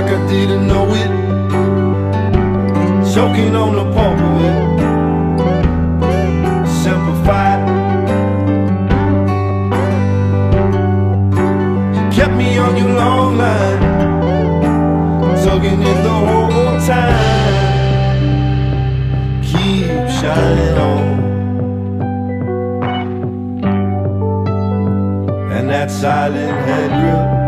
I didn't know it. Choking on the pulp of it. Simplified. You kept me on your long line, tugging it the whole time. Keep shining on. And that silent head grip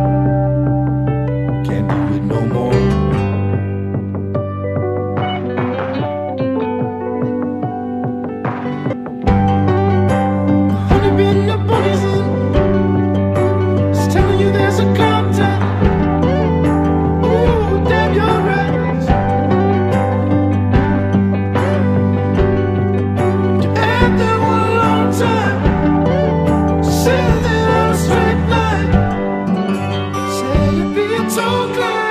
so glad.